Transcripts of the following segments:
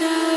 shadow.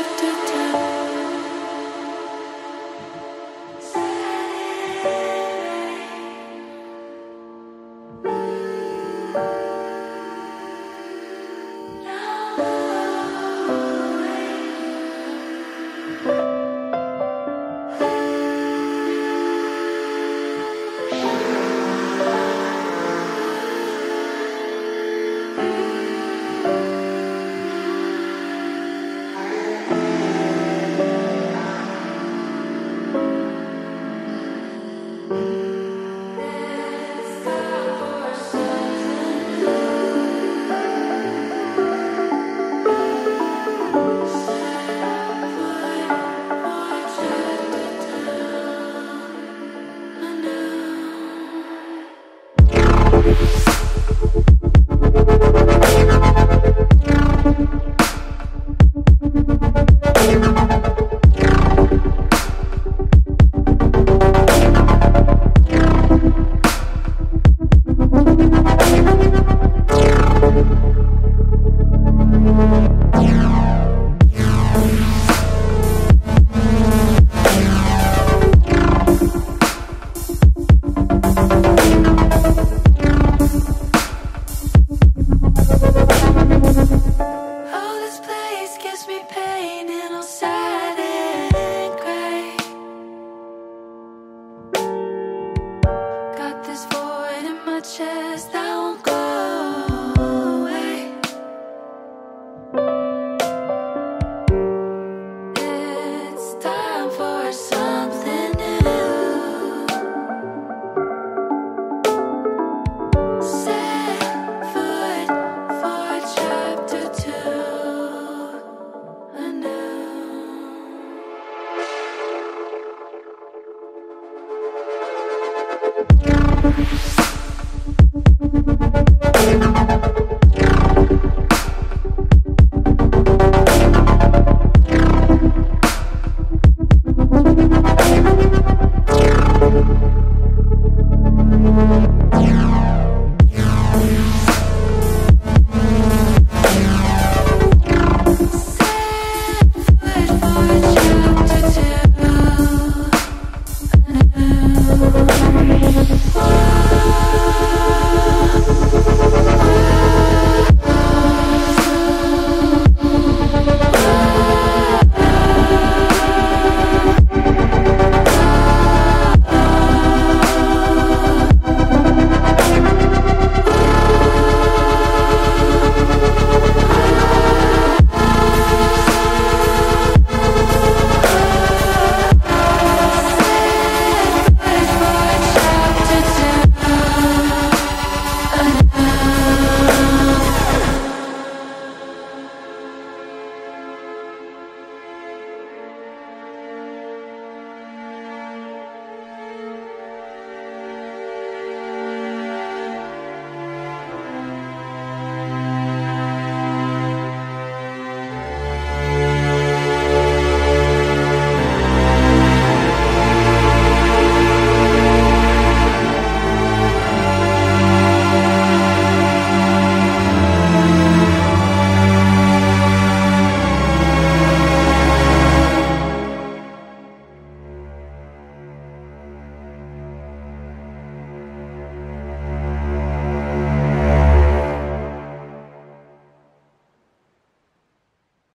Just. that